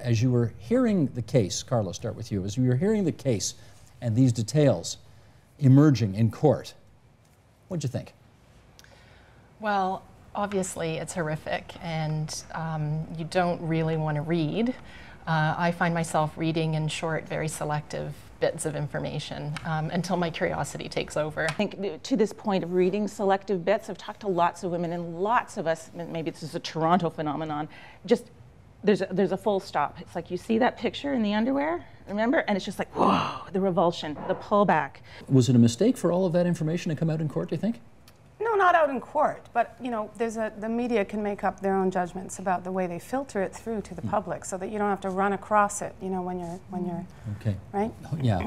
As you were hearing the case, Carlos, start with you. As you were hearing the case and these details emerging in court, what'd you think? Well, obviously it's horrific, and um, you don't really want to read. Uh, I find myself reading in short, very selective bits of information um, until my curiosity takes over. I think to this point of reading selective bits, I've talked to lots of women, and lots of us, maybe this is a Toronto phenomenon, just there's a, there's a full stop. It's like you see that picture in the underwear, remember? And it's just like, whoa, the revulsion, the pullback. Was it a mistake for all of that information to come out in court, do you think? No, not out in court, but you know, there's a the media can make up their own judgments about the way they filter it through to the hmm. public, so that you don't have to run across it. You know, when you're when you're Okay. right. Oh, yeah.